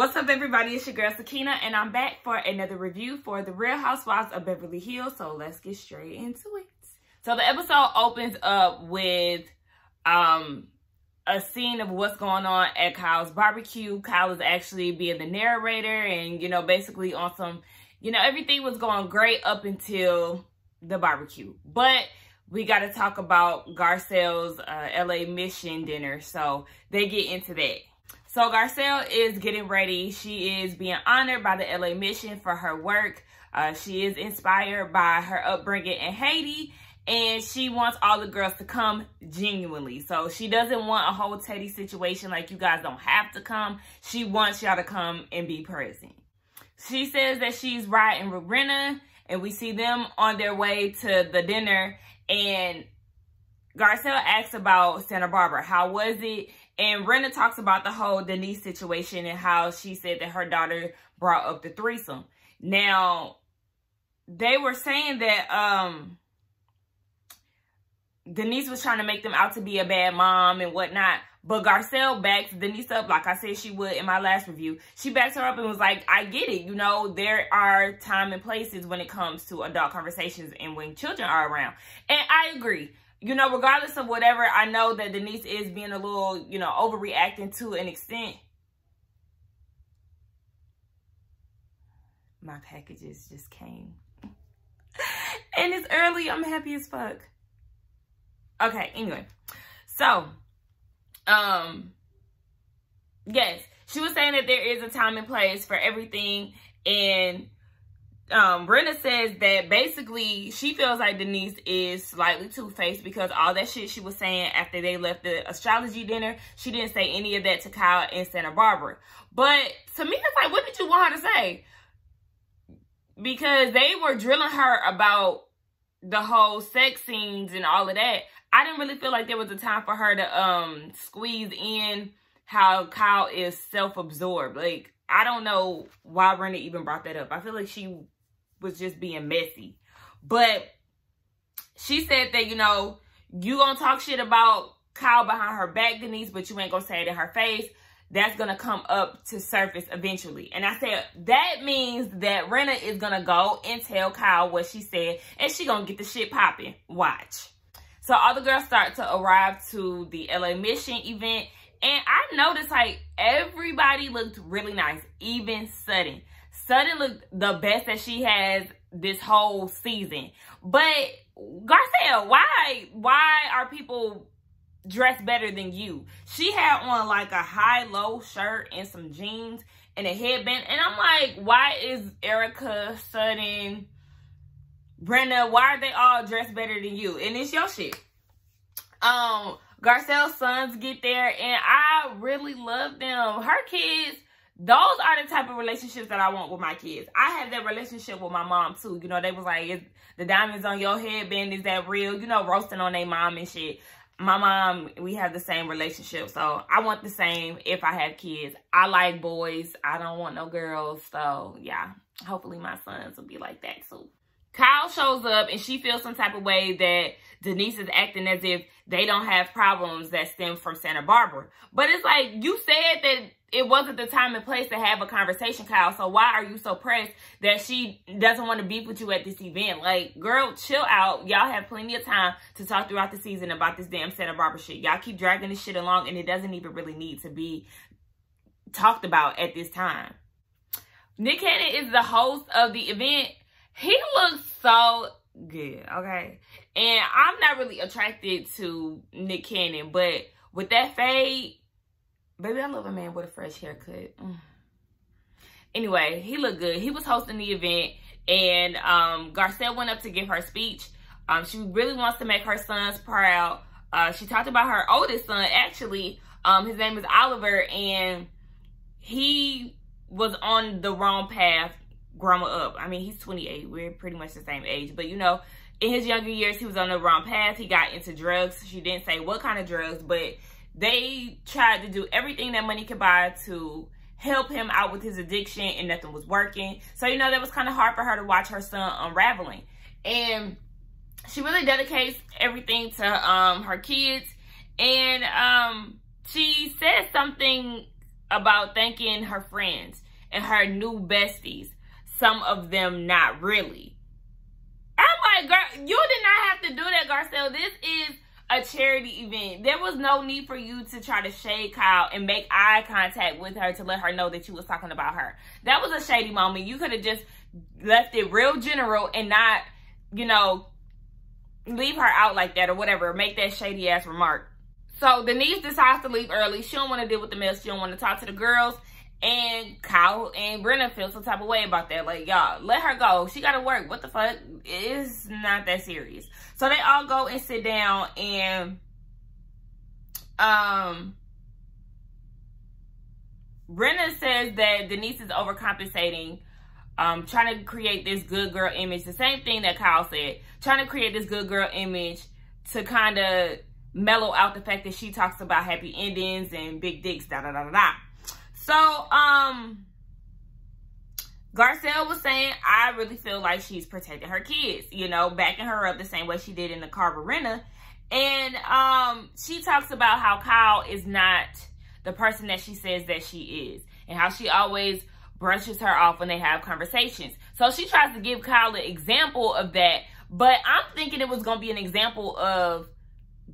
What's up, everybody? It's your girl, Sakina, and I'm back for another review for The Real Housewives of Beverly Hills. So let's get straight into it. So the episode opens up with um, a scene of what's going on at Kyle's barbecue. Kyle is actually being the narrator and, you know, basically on some, you know, everything was going great up until the barbecue. But we got to talk about Garcelle's uh, LA mission dinner. So they get into that. So Garcelle is getting ready. She is being honored by the LA Mission for her work. Uh, she is inspired by her upbringing in Haiti and she wants all the girls to come genuinely. So she doesn't want a whole Teddi situation like you guys don't have to come. She wants y'all to come and be present. She says that she's riding Rinna and we see them on their way to the dinner and Garcelle asks about Santa Barbara. How was it? And Rinna talks about the whole Denise situation and how she said that her daughter brought up the threesome. Now, they were saying that um, Denise was trying to make them out to be a bad mom and whatnot. But Garcelle backs Denise up like I said she would in my last review. She backs her up and was like, I get it. You know, there are time and places when it comes to adult conversations and when children are around. And I agree you know, regardless of whatever, I know that Denise is being a little, you know, overreacting to an extent. My packages just came. and it's early. I'm happy as fuck. Okay, anyway. So, um, yes, she was saying that there is a time and place for everything. And um, Rinna says that basically she feels like Denise is slightly two-faced because all that shit she was saying after they left the astrology dinner, she didn't say any of that to Kyle and Santa Barbara. But to me, it's like, what did you want her to say? Because they were drilling her about the whole sex scenes and all of that. I didn't really feel like there was a time for her to um squeeze in how Kyle is self-absorbed. Like, I don't know why Rinna even brought that up. I feel like she was just being messy. But she said that, you know, you gonna talk shit about Kyle behind her back, Denise, but you ain't gonna say it in her face. That's gonna come up to surface eventually. And I said, that means that Rinna is gonna go and tell Kyle what she said, and she gonna get the shit popping. Watch. So all the girls start to arrive to the LA Mission event, and I noticed like everybody looked really nice, even Sutton. Sutton looked the best that she has this whole season. But Garcelle, why why are people dressed better than you? She had on like a high-low shirt and some jeans and a headband. And I'm like, why is Erika Sutton, Rinna, why are they all dressed better than you? And it's your shit. Um, Garcelle's sons get there and I really love them. Her kids those are the type of relationships that I want with my kids. I have that relationship with my mom too. You know, they was like, the diamonds on your headband, is that real? You know, roasting on their mom and shit. My mom, we have the same relationship. So I want the same if I have kids. I like boys. I don't want no girls. So yeah, hopefully my sons will be like that too. Kyle shows up and she feels some type of way that Denise is acting as if they don't have problems that stem from Santa Barbara. But it's like, you said that it wasn't the time and place to have a conversation, Kyle. So why are you so pressed that she doesn't want to beef with you at this event? Like, girl, chill out. Y'all have plenty of time to talk throughout the season about this damn Santa Barbara shit. Y'all keep dragging this shit along and it doesn't even really need to be talked about at this time. Nick Cannon is the host of the event. He looks so good, okay? And I'm not really attracted to Nick Cannon, but with that fade, Baby, I love a man with a fresh haircut. Mm. Anyway, he looked good. He was hosting the event and um, Garcelle went up to give her speech. Um, she really wants to make her sons proud. Uh, she talked about her oldest son, actually. Um, his name is Oliver, and he was on the wrong path growing up. I mean, he's 28. We're pretty much the same age. But, you know, in his younger years, he was on the wrong path. He got into drugs. She didn't say what kind of drugs, but they tried to do everything that money could buy to help him out with his addiction and nothing was working. So, you know, that was kind of hard for her to watch her son unraveling. And she really dedicates everything to um, her kids. And um, she says something about thanking her friends and her new besties. Some of them not really. I'm like, girl, you did not have to do that, Garcelle. This is a charity event. There was no need for you to try to shade Kyle and make eye contact with her to let her know that you was talking about her. That was a shady moment. You could have just left it real general and not, you know, leave her out like that or whatever. Make that shady ass remark. So Denise decides to leave early. She don't want to deal with the mess. She don't want to talk to the girls. And Kyle and Rinna feel some type of way about that. Like, y'all, let her go. She got to work. What the fuck? It's not that serious. So they all go and sit down and um Rinna says that Denise is overcompensating, um, trying to create this good girl image. The same thing that Kyle said. Trying to create this good girl image to kind of mellow out the fact that she talks about happy endings and big dicks, da da da da da. So, um, Garcelle was saying, I really feel like she's protecting her kids, you know, backing her up the same way she did in the Carverina. And um, she talks about how Kyle is not the person that she says that she is and how she always brushes her off when they have conversations. So she tries to give Kyle an example of that, but I'm thinking it was going to be an example of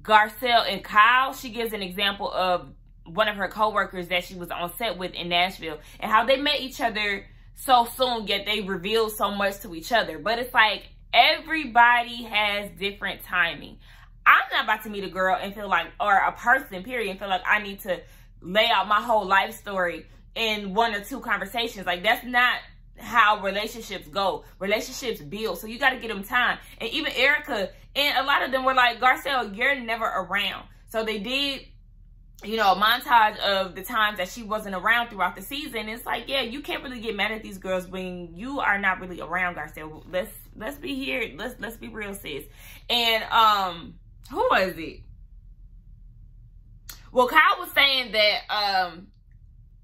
Garcelle and Kyle. She gives an example of one of her coworkers that she was on set with in Nashville and how they met each other so soon, yet they revealed so much to each other. But it's like everybody has different timing. I'm not about to meet a girl and feel like, or a person, period, and feel like I need to lay out my whole life story in one or two conversations. Like that's not how relationships go. Relationships build. So you got to get them time. And even Erika and a lot of them were like, Garcelle, you're never around. So they did you know, a montage of the times that she wasn't around throughout the season. It's like, yeah, you can't really get mad at these girls when you are not really around, Garcelle. Let's let's be here. Let's let's be real, sis. And um, who was it? Well, Kyle was saying that um,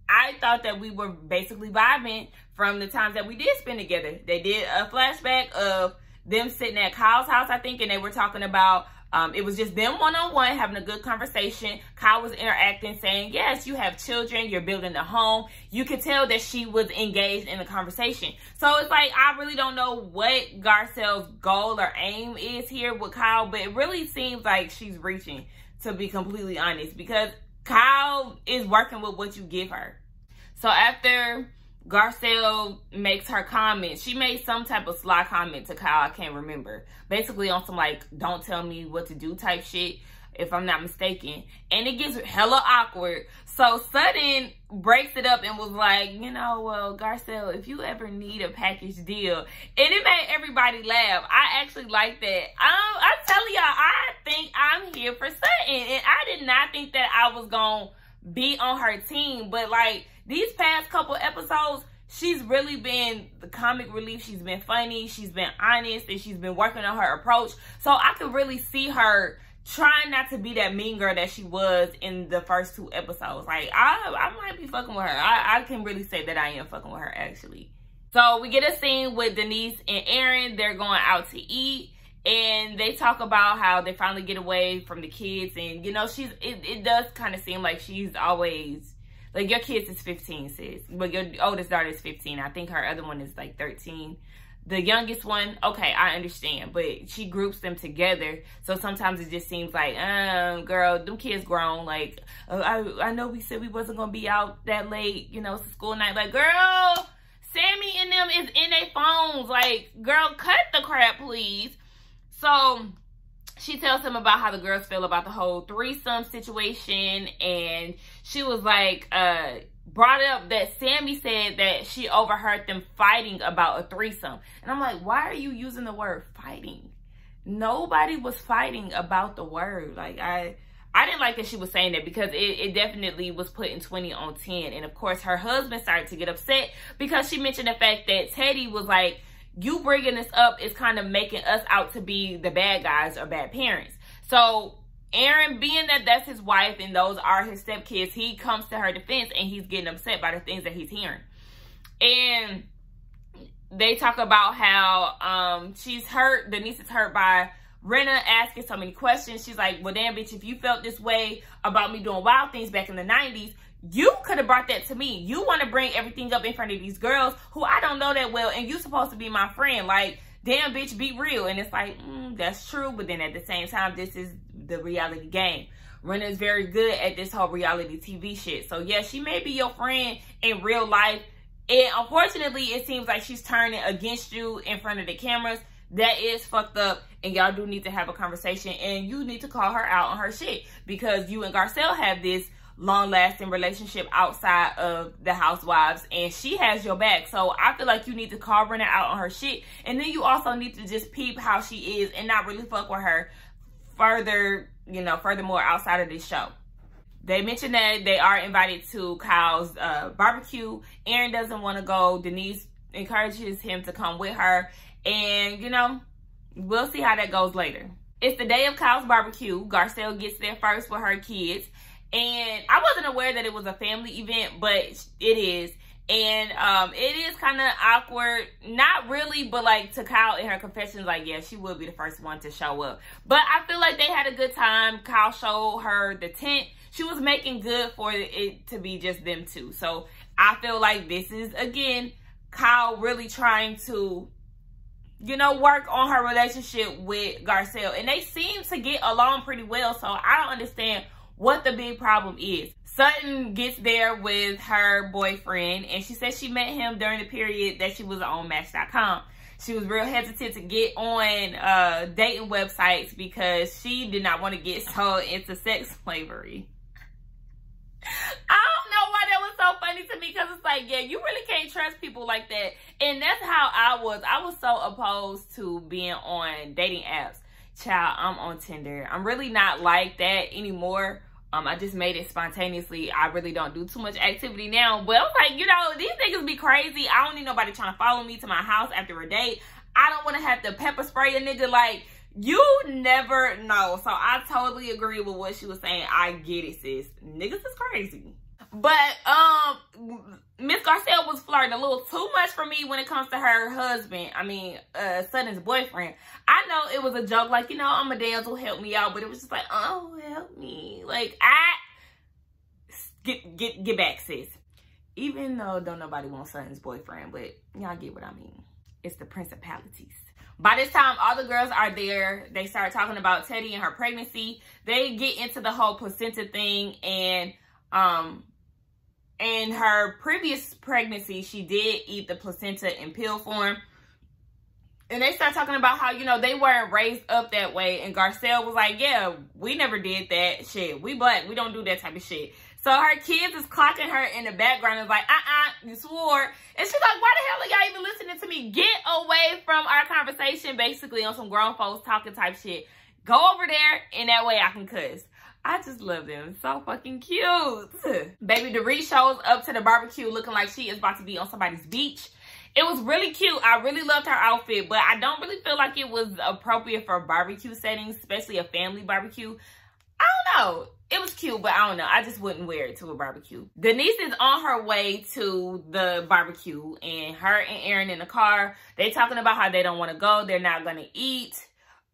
I thought that we were basically vibing from the times that we did spend together. They did a flashback of them sitting at Kyle's house, I think, and they were talking about um, it was just them one-on-one -on -one, having a good conversation. Kyle was interacting, saying, yes, you have children, you're building a home. You could tell that she was engaged in the conversation. So it's like, I really don't know what Garcelle's goal or aim is here with Kyle, but it really seems like she's reaching, to be completely honest, because Kyle is working with what you give her. So after Garcelle makes her comment. She made some type of sly comment to Kyle. I can't remember. Basically on some like, don't tell me what to do type shit, if I'm not mistaken. And it gets hella awkward. So Sutton breaks it up and was like, you know, well, Garcelle, if you ever need a package deal. And it made everybody laugh. I actually like that. Um, I'm telling y'all, I think I'm here for Sutton. And I did not think that I was going to be on her team. But like, these past couple episodes, she's really been the comic relief. She's been funny. She's been honest and she's been working on her approach. So I could really see her trying not to be that mean girl that she was in the first two episodes. Like, I, I might be fucking with her. I, I can really say that I am fucking with her, actually. So we get a scene with Denise and Aaron. They're going out to eat and they talk about how they finally get away from the kids and you know she's it, it does kind of seem like she's always like your kids is 15 sis but your oldest daughter is 15 i think her other one is like 13 the youngest one okay i understand but she groups them together. So sometimes it just seems like um girl them kids grown like uh, i i know we said we wasn't gonna be out that late you know it's a school night like girl sami and them is in their phones. Like girl cut the crap please so she tells him about how the girls feel about the whole threesome situation. And she was like, uh, brought up that Sami said that she overheard them fighting about a threesome. And I'm like, why are you using the word fighting? Nobody was fighting about the word. Like, I... I didn't like that she was saying that because it, it definitely was putting 20 on 10. And of course, her husband started to get upset because she mentioned the fact that Teddi was like, you bringing this up is kind of making us out to be the bad guys or bad parents. So Aaron, being that that's his wife and those are his stepkids, he comes to her defense and he's getting upset by the things that he's hearing. And they talk about how um, she's hurt, Denise is hurt by Rinna asking so many questions. She's like, well, damn, bitch, if you felt this way about me doing wild things back in the 90s, You could have brought that to me. You want to bring everything up in front of these girls who I don't know that well, and you supposed to be my friend. Like, damn, bitch, be real. And it's like, mm, that's true. But then at the same time, this is the reality game. Rinna's very good at this whole reality TV shit. So, yeah, she may be your friend in real life. And unfortunately, it seems like she's turning against you in front of the cameras. That is fucked up. And y'all do need to have a conversation. And you need to call her out on her shit. Because you and Garcelle have this long lasting relationship outside of the housewives and she has your back. So I feel like you need to call Rinna out on her shit. And then you also need to just peep how she is and not really fuck with her further, you know, furthermore outside of this show. They mentioned that they are invited to Kyle's uh, barbecue. Aaron doesn't want to go. Denise encourages him to come with her. And, you know, we'll see how that goes later. It's the day of Kyle's barbecue. Garcelle gets there first with her kids. And I wasn't aware that it was a family event, but it is. And um, it is kind of awkward. Not really, but like to Kyle in her confessions, like, yeah, she will be the first one to show up. But I feel like they had a good time. Kyle showed her the tent. She was making good for it to be just them two. So I feel like this is, again, Kyle really trying to you know, work on her relationship with Garcelle. And they seem to get along pretty well. So I don't understand what the big problem is. Sutton gets there with her boyfriend and she says she met him during the period that she was on Match.com. She was real hesitant to get on uh, dating websites because she did not want to get sold into sex slavery. I don't know why that was so funny to me because it's like, yeah, you really can't trust people like that. And that's how I was. I was so opposed to being on dating apps. Child, I'm on Tinder. I'm really not like that anymore um, I just made it spontaneously. I really don't do too much activity now. But I was like, you know, these niggas be crazy. I don't need nobody trying to follow me to my house after a date. I don't want to have to pepper spray a nigga. Like, you never know. So I totally agree with what she was saying. I get it, sis. Niggas is crazy. But um Miss Garcelle was flirting a little too much for me when it comes to her husband. I mean, uh Sutton's boyfriend. I know it was a joke, like, you know, I'm a damsel, help me out, but it was just like, oh help me. Like I get get get back, sis. Even though don't nobody want Sutton's boyfriend, but y'all get what I mean. It's the principalities. By this time, all the girls are there. They start talking about Teddi and her pregnancy. They get into the whole placenta thing and um in her previous pregnancy, she did eat the placenta in pill form. And they start talking about how, you know, they weren't raised up that way. And Garcelle was like, yeah, we never did that shit. We black. We don't do that type of shit. So her kids is clocking her in the background and like, uh-uh, you swore. And she's like, why the hell are y'all even listening to me? Get away from our conversation, basically, on some grown folks talking type shit. Go over there, and that way I can cuss. I just love them. So fucking cute. Baby Dorit shows up to the barbecue looking like she is about to be on somebody's beach. It was really cute. I really loved her outfit, but I don't really feel like it was appropriate for barbecue settings, especially a family barbecue. I don't know. It was cute, but I don't know. I just wouldn't wear it to a barbecue. Denise is on her way to the barbecue, and her and Aaron in the car. They talking about how they don't want to go. They're not going to eat.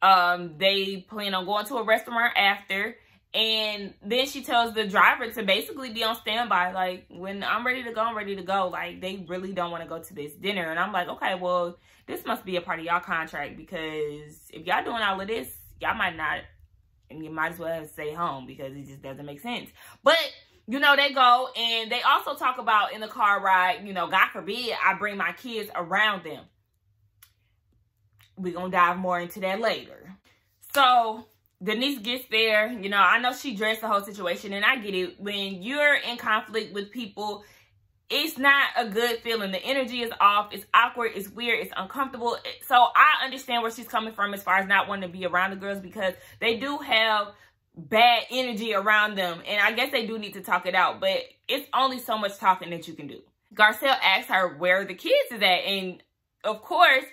Um, they plan on going to a restaurant after. And then she tells the driver to basically be on standby. Like, when I'm ready to go, I'm ready to go. Like, they really don't want to go to this dinner. And I'm like, okay, well, this must be a part of y'all contract because if y'all doing all of this, y'all might not, and you might as well stay home because it just doesn't make sense. But, you know, they go and they also talk about in the car ride, you know, God forbid I bring my kids around them. We're going to dive more into that later. So, Denise gets there, you know, I know she dressed the whole situation and I get it. When you're in conflict with people, it's not a good feeling. The energy is off. It's awkward. It's weird. It's uncomfortable. So I understand where she's coming from as far as not wanting to be around the girls because they do have bad energy around them. And I guess they do need to talk it out, but it's only so much talking that you can do. Garcelle asks her where the kids is at. And of course,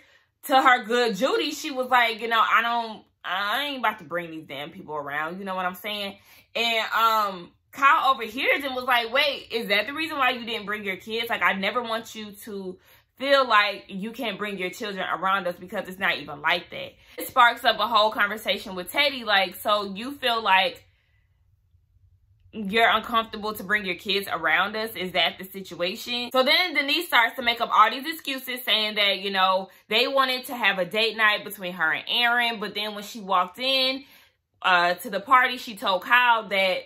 to her good Judy, she was like, you know, I don't, I ain't about to bring these damn people around. You know what I'm saying? And um, Kyle overhears and was like, wait, is that the reason why you didn't bring your kids? Like, I never want you to feel like you can't bring your children around us because it's not even like that. It sparks up a whole conversation with Teddi. Like, so you feel like you're uncomfortable to bring your kids around us? Is that the situation? So then Denise starts to make up all these excuses saying that, you know, they wanted to have a date night between her and Aaron. But then when she walked in uh, to the party, she told Kyle that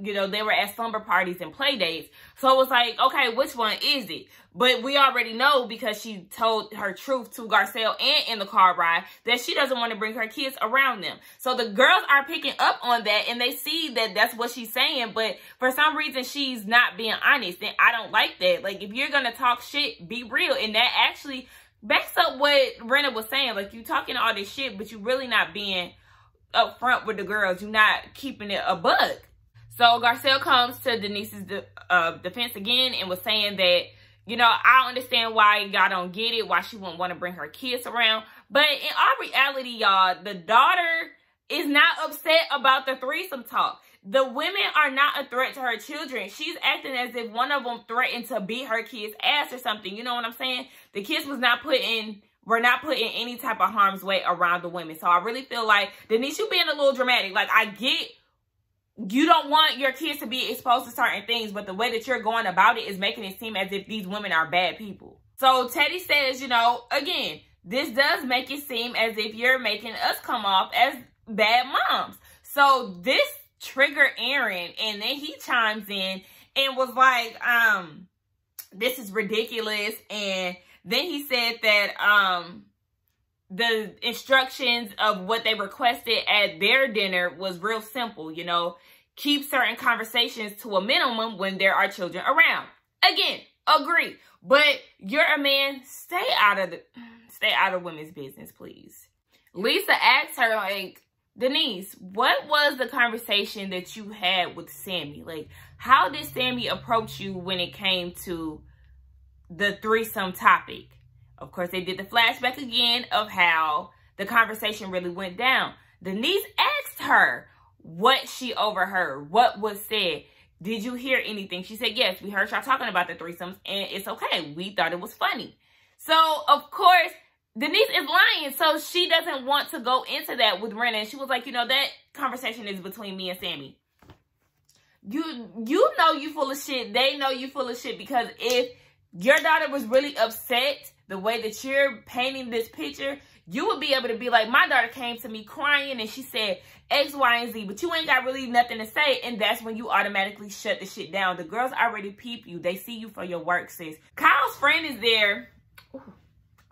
you know, they were at slumber parties and play dates. So it was like, okay, which one is it? But we already know because she told her truth to Garcelle and in the car ride that she doesn't want to bring her kids around them. So the girls are picking up on that and they see that that's what she's saying. But for some reason, she's not being honest. And I don't like that. Like, if you're going to talk shit, be real. And that actually backs up what Rinna was saying. Like, you talking all this shit, but you really not being upfront with the girls. You're not keeping it a bug. So Garcelle comes to Denise's de uh, defense again and was saying that, you know, I understand why y'all don't get it, why she wouldn't want to bring her kids around. But in all reality, y'all, the daughter is not upset about the threesome talk. The women are not a threat to her children. She's acting as if one of them threatened to beat her kid's ass or something. You know what I'm saying? The kids was not put in we're not putting any type of harm's way around the women. So I really feel like Denise, you being a little dramatic. Like I get you don't want your kids to be exposed to certain things, but the way that you're going about it is making it seem as if these women are bad people. So Teddi says, you know, again, this does make it seem as if you're making us come off as bad moms. So this triggered Aaron and then he chimes in and was like, um, this is ridiculous. And then he said that, um, the instructions of what they requested at their dinner was real simple, you know, keep certain conversations to a minimum when there are children around. Again, agree. But you're a man, stay out of the stay out of women's business, please. Lisa asked her, like, Denise, what was the conversation that you had with Sami? Like, how did Sami approach you when it came to the threesome topic? Of course, they did the flashback again of how the conversation really went down. Denise asked her what she overheard, what was said. Did you hear anything? She said, yes, we heard y'all talking about the threesomes and it's okay. We thought it was funny. So, of course, Denise is lying. So she doesn't want to go into that with Rinna. She was like, you know, that conversation is between me and Sami. You, you know you full of shit. They know you full of shit because if your daughter was really upset the way that you're painting this picture, you would be able to be like, my daughter came to me crying and she said X, Y, and Z, but you ain't got really nothing to say. And that's when you automatically shut the shit down. The girls already peep you. They see you for your work, sis. Kyle's friend is there. Ooh,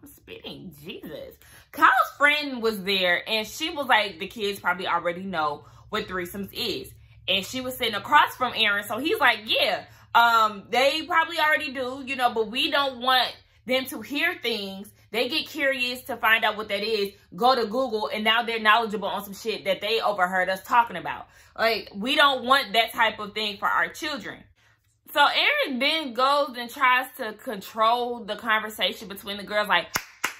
I'm spitting. Jesus. Kyle's friend was there and she was like, the kids probably already know what threesomes is. And she was sitting across from Aaron. So he's like, yeah, um, they probably already do, you know, but we don't want them to hear things. They get curious to find out what that is, go to Google, and now they're knowledgeable on some shit that they overheard us talking about. Like, we don't want that type of thing for our children. So Aaron then goes and tries to control the conversation between the girls, like,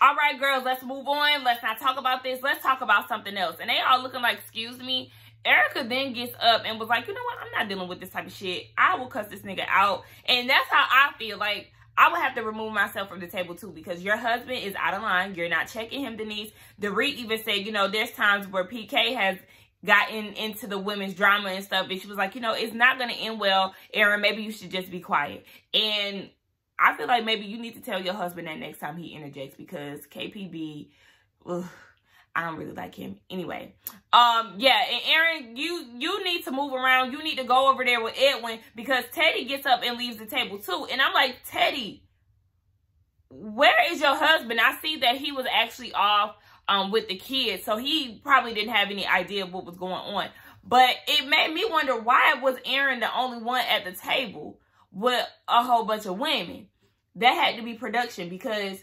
all right, girls, let's move on. Let's not talk about this. Let's talk about something else. And they all looking like, excuse me. Erika then gets up and was like, you know what? I'm not dealing with this type of shit. I will cuss this nigga out. And that's how I feel. Like, I would have to remove myself from the table too because your husband is out of line. You're not checking him, Denise. Dorit even said, you know, there's times where PK has gotten into the women's drama and stuff. And she was like, you know, it's not going to end well. Aaron, maybe you should just be quiet. And I feel like maybe you need to tell your husband that next time he interjects because KPB, ugh, I don't really like him. Anyway, um, yeah, and Aaron, you you need to move around. You need to go over there with Edwin because Teddi gets up and leaves the table too. And I'm like, Teddi, where is your husband? I see that he was actually off um with the kids, so he probably didn't have any idea of what was going on. But it made me wonder why was Aaron the only one at the table with a whole bunch of women? That had to be production because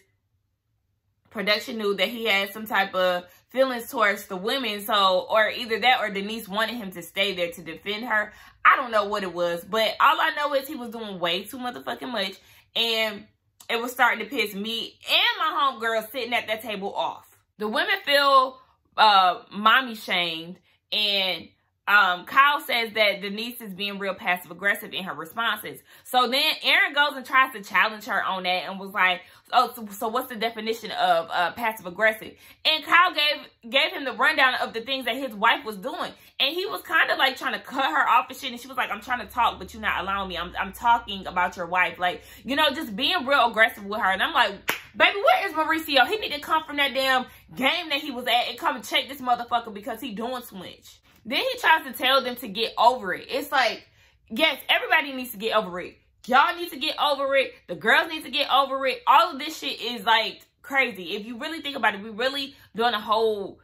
production knew that he had some type of feelings towards the women. So, or either that or Denise wanted him to stay there to defend her. I don't know what it was, but all I know is he was doing way too motherfucking much. And it was starting to piss me and my homegirl sitting at that table off. The women feel uh, mommy shamed and um, Kyle says that Denise is being real passive aggressive in her responses. So then Aaron goes and tries to challenge her on that and was like, "Oh, so, so what's the definition of uh, passive aggressive?" And Kyle gave gave him the rundown of the things that his wife was doing, and he was kind of like trying to cut her off and shit. And she was like, "I'm trying to talk, but you're not allowing me. I'm I'm talking about your wife, like you know, just being real aggressive with her." And I'm like, "Baby, where is Mauricio? He need to come from that damn game that he was at and come and check this motherfucker because he doing too much." Then he tries to tell them to get over it. It's like, yes, everybody needs to get over it. Y'all need to get over it. The girls need to get over it. All of this shit is like crazy. If you really think about it, we really doing a whole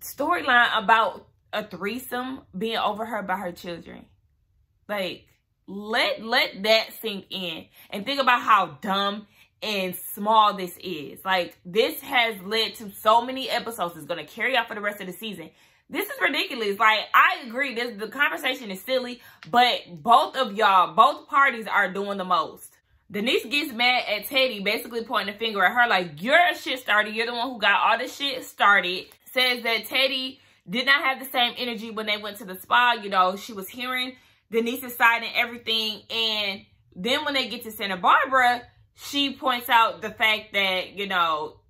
storyline about a threesome being overheard by her children. Like, let let that sink in and think about how dumb and small this is. Like, this has led to so many episodes. It's going to carry out for the rest of the season. This is ridiculous. Like, I agree. This the conversation is silly, but both of y'all, both parties are doing the most. Denise gets mad at Teddi, basically pointing a finger at her like, you're a shit starter. You're the one who got all the shit started. Says that Teddi did not have the same energy when they went to the spa. You know, she was hearing Denise's side and everything. And then when they get to Santa Barbara, she points out the fact that, you know,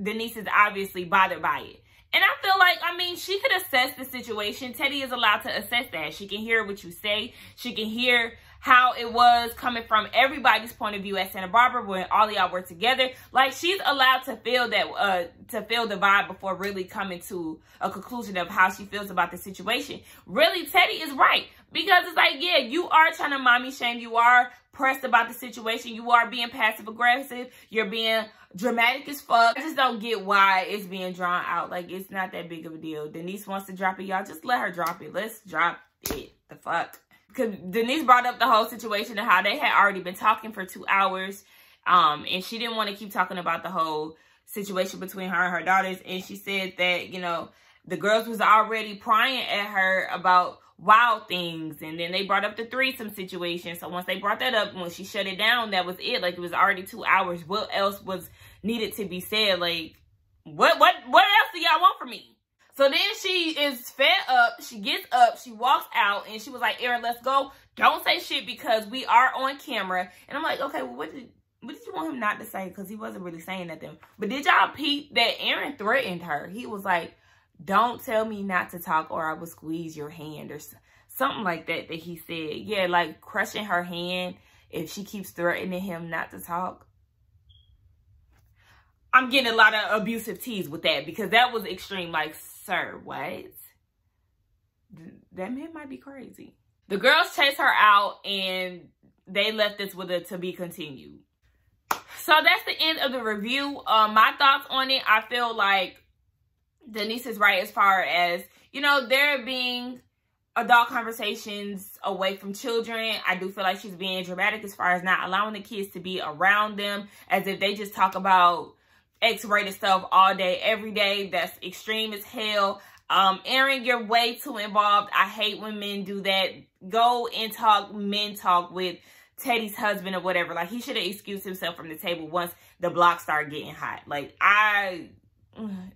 Denise is obviously bothered by it. And I feel like, I mean, she could assess the situation. Teddi is allowed to assess that. She can hear what you say. She can hear how it was coming from everybody's point of view at Santa Barbara when all y'all were together. Like she's allowed to feel that, uh, to feel the vibe before really coming to a conclusion of how she feels about the situation. Really, Teddi is right because it's like, yeah, you are trying to mommy shame. You are pressed about the situation. You are being passive aggressive. You're being dramatic as fuck. I just don't get why it's being drawn out. Like, it's not that big of a deal. Denise wants to drop it. Y'all just let her drop it. Let's drop it. The fuck? Because Denise brought up the whole situation and how they had already been talking for two hours. Um, and she didn't want to keep talking about the whole situation between her and her daughters. And she said that, you know, the girls was already prying at her about wild things. And then they brought up the threesome situation. So once they brought that up, when she shut it down, that was it. Like, it was already two hours. What else was needed to be said. Like, what, what, what else do y'all want from me? So then she is fed up. She gets up. She walks out and she was like, Aaron, let's go. Don't say shit because we are on camera. And I'm like, okay, well, what did, what did you want him not to say? Because he wasn't really saying nothing. But did y'all peep that Aaron threatened her? He was like, don't tell me not to talk or I will squeeze your hand or something like that that he said. Yeah, like crushing her hand if she keeps threatening him not to talk. I'm getting a lot of abusive teas with that because that was extreme. Like, sir, what? That man might be crazy. The girls chase her out and they left this with a to be continued. So that's the end of the review. Um, my thoughts on it, I feel like Denise is right as far as, you know, there being adult conversations away from children. I do feel like she's being dramatic as far as not allowing the kids to be around them as if they just talk about X-rated stuff all day, every day. That's extreme as hell. Um, Aaron, you're way too involved. I hate when men do that. Go and talk men talk with Teddi's husband or whatever. Like, he should have excused himself from the table once the block started getting hot. Like, I...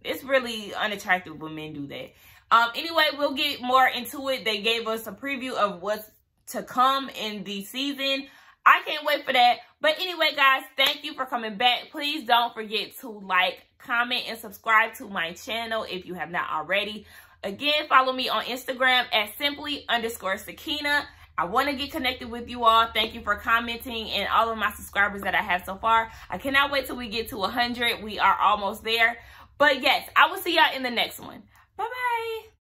It's really unattractive when men do that. Um, anyway, we'll get more into it. They gave us a preview of what's to come in the season. I can't wait for that. But anyway, guys, thank you for coming back. Please don't forget to like, comment, and subscribe to my channel if you have not already. Again, follow me on Instagram at simply underscore Sakina. I want to get connected with you all. Thank you for commenting and all of my subscribers that I have so far. I cannot wait till we get to 100. We are almost there. But yes, I will see y'all in the next one. Bye-bye.